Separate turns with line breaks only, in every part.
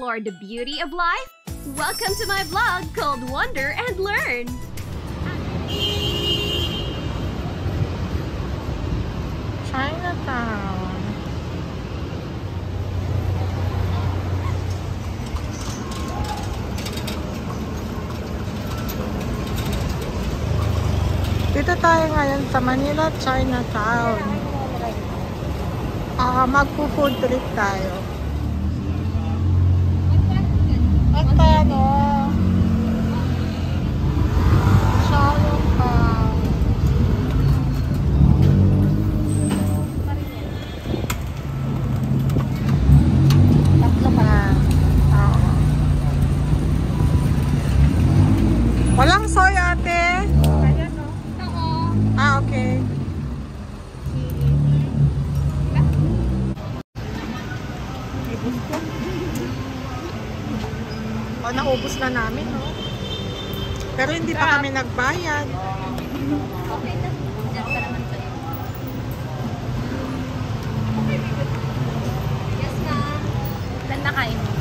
explore the beauty of life? Welcome to my vlog called Wonder and Learn.
Chinatown. Dito tayo ngayon sa Manila Chinatown. Ah, magpo-food trip tayo. At ano, na namin, no? Pero hindi pa kami nagbayad.
Yes, ma'am. Ilan na kain mo?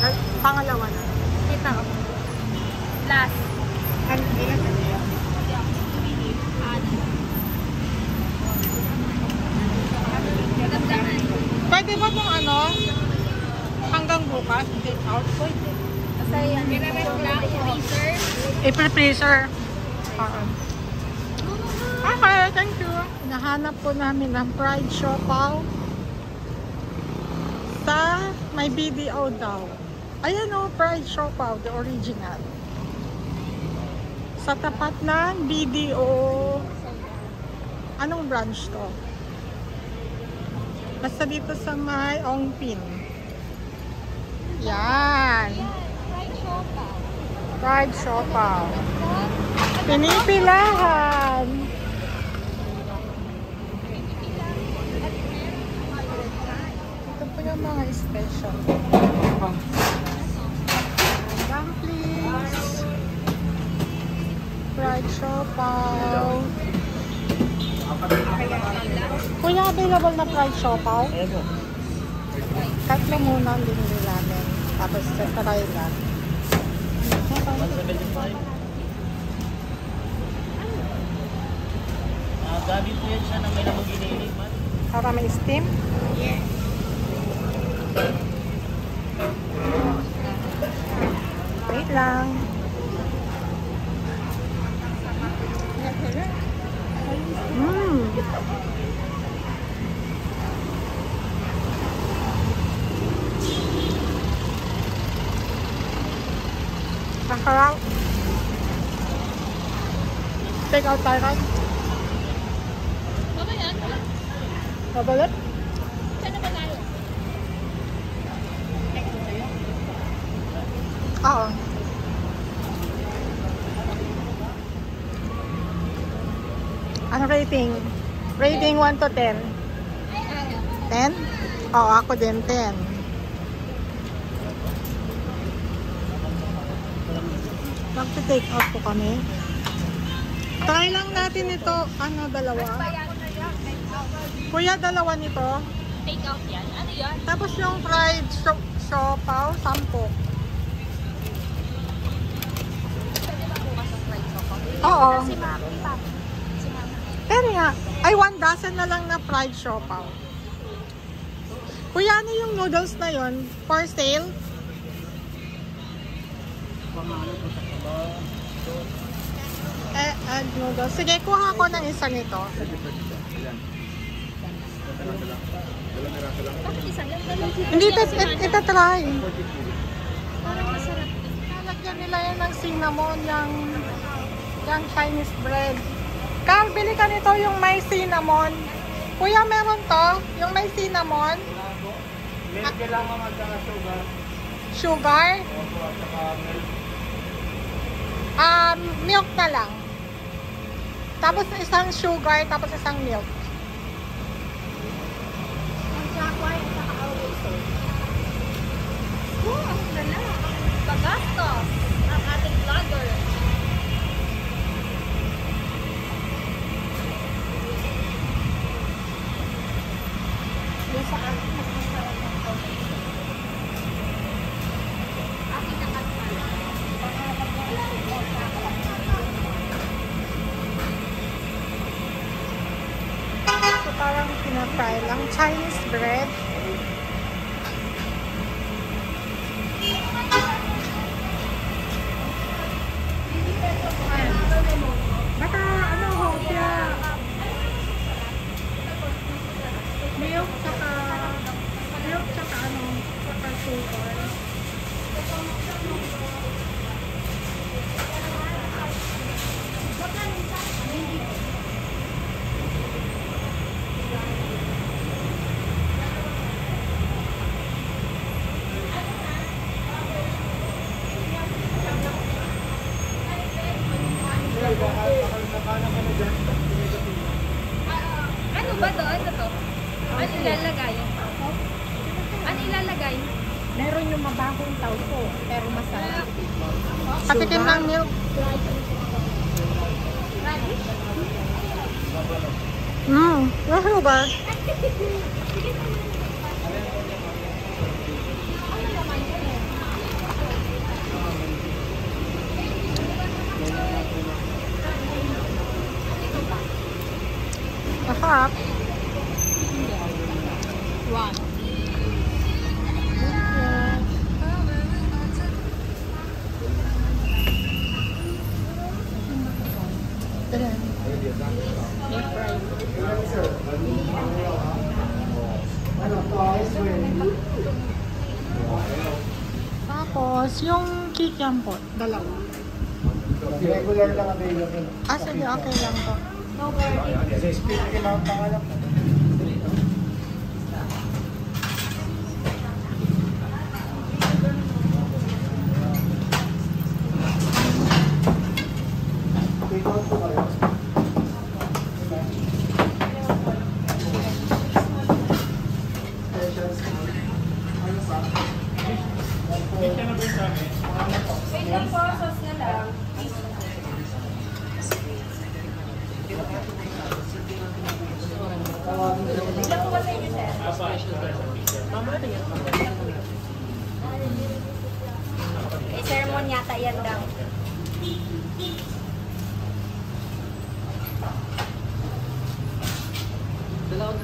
Nag- Pangalawa na.
Kita ko. Last.
Ano, ilan na niya? Pwede ba itong ano? Hanggang bukas? Take out? Pwede.
Kasi yan. Freezer.
April freezer. Oo. Okay, thank you. Nahanap po namin ang fried siopaw sa may BDO daw. Ayan o, fried siopaw, the original. Sa tapat ng BDO. Anong branch to? Basta dito sa may Ongpin. Yan. Fried siopaw. Pinipilahan. Ito po yung mga special. Dumplings. Fried siopaw. Kuya, available na fried siopaw? Tatlo muna ang binili namin. Tapos try lang.
Ah, gabi po yan siya ng may Lamborghini Enigma.
Para may steam? Wait lang. ครับเป็นเอาใจครับ
เ
อาไปเล็กอ้าวอันเรตติ้ง rating 1 to 10 10 oh ako din 10 Magte-take out po kami. Try lang natin ito. Ano, dalawa? Kuya, dalawa nito.
Take out yan. Ano yan?
Tapos yung fried siopaw, 10. Oo.
Si Mami. Si Mami.
Pero nga, ay one dozen na lang na fried siopaw. Kuya, ano yung noodles na yon For sale? Eh, egg noodles. Sige, kuha ko ng isa nito.
Bakit isang lang?
Hindi, ito, ito try.
Parang masarap.
Nalagyan nila yan ng cinnamon, yung, yung Chinese bread. Carl, bili ka nito yung may cinnamon. Kuya, meron to? Yung may cinnamon?
Milk lang naman saka sugar.
Sugar?
Opo, at saka milk.
Um, milk na lang. Tapos isang sugar, tapos isang milk.
Ang chakway at saka always. Oh, ang gala. Ang. Ang ating vlogger.
Yung sa akin, mas masarap ng foundation. Try lang Chinese bread. Baka ano ho, kaya milk tsaka milk tsaka ano, tsaka sugar.
Ano ba to? Ano to? Ano ilalagay? Ano ilalagay?
Meron yung mabahong taupo, pero masarap. Patikim ng milk. Mmm, ano ba? Masarap.
One.
Tapos, yung kikiam po, dalawa.
Regular lang available.
Ah, sige, okay lang po.
Sa speed lang pangalan. Take out po kayo.
Eh, sermon yata yan daw.
Dalawang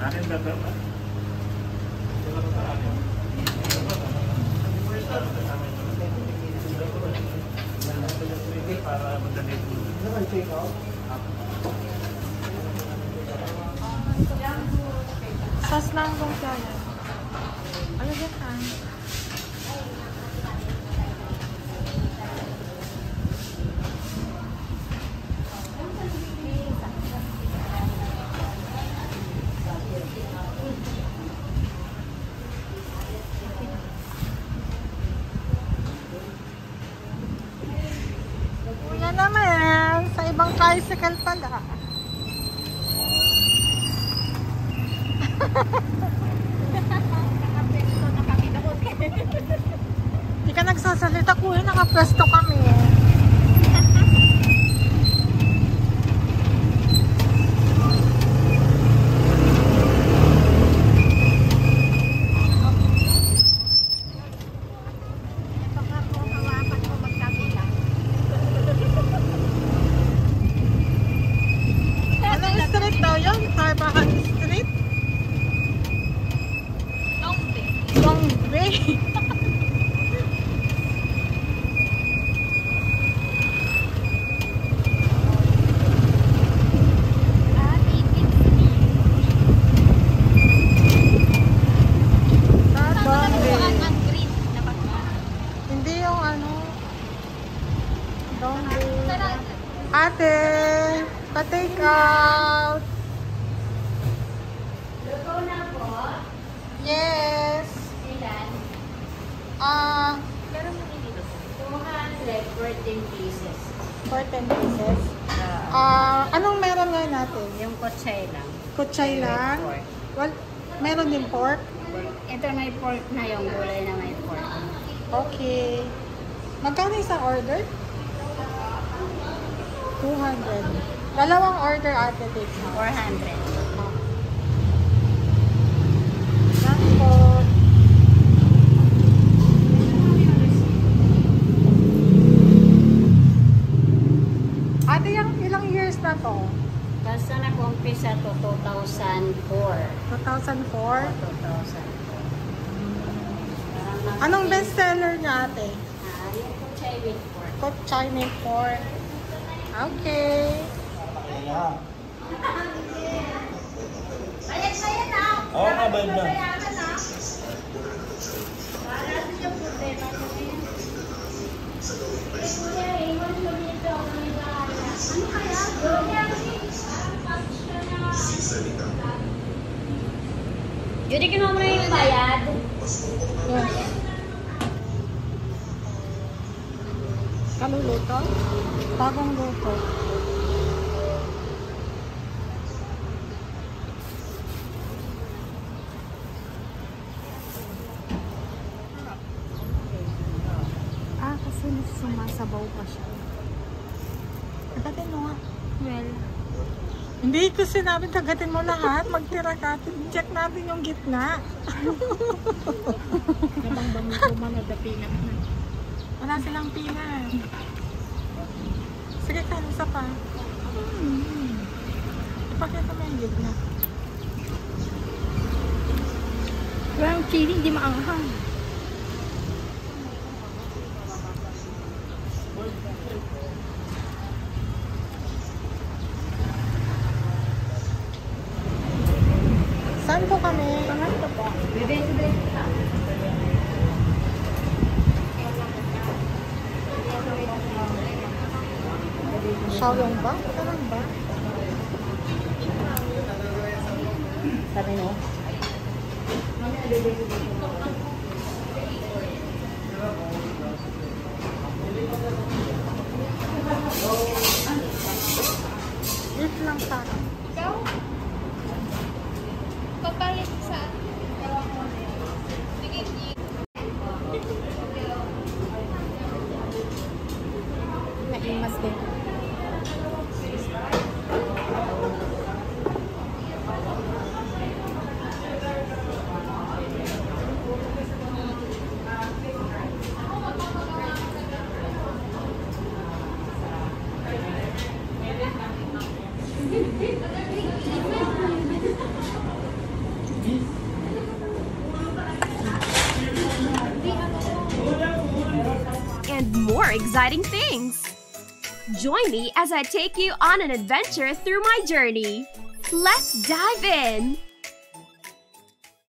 Anin ba ito? Para madali po. take out?
Sas lang kung kaya. Ano ba ka? Kuya naman, sa ibang tricycle pala. Hindi ka nagsasalita kuya, nakapwesto kami. Anong street daw yun? Harbahan Street?
Dongbe.
Longbay.
Ah, ticket.
Ah,
Saan ka nakuhaan
Longbay.
ang green na pagkain?
Hindi yung ano. Longbay.
Sarap.
Ate, pa-take out. Yes.
Ilan?
Ah,
200 for 10 pieces.
for 10 pieces.
Ah,
Ah, anong meron ngayon natin?
yung kotsay lang.
Kutsay lang? Well, meron din pork?
Ito may pork na yung gulay na may pork.
Okay. Magkano isang order? 200. Dalawang order ate take mo.
400.
Yan po. Ate, yung ilang years na to?
Basta nag-umpisa to 2004.
2004?
2004.
Anong bestseller niya ate?
Ah, yung kotsay with pork.
Kutsay with pork. Okay.
Oo nga, bayad na.
Judy,
Kaluluto? Bagong luto. Ah, kasi sumasabaw pa siya. Tagatin mo nga.
Well,
Hindi ko sinabi tagatin mo lahat. Magtira ka. Check natin yung gitna.
nabang bang man o dapina na.
Wala silang pina. Sige ka, isa pa. Hmm. Ipakita mo yung gitna.
Walang chili, hindi maanghang.
Saan po kami?
Pangatlo po.
Xiaolong ba? Saan ba?
Sabi mo?
Eat
exciting things. Join me as I take you on an adventure through my journey. Let's dive in.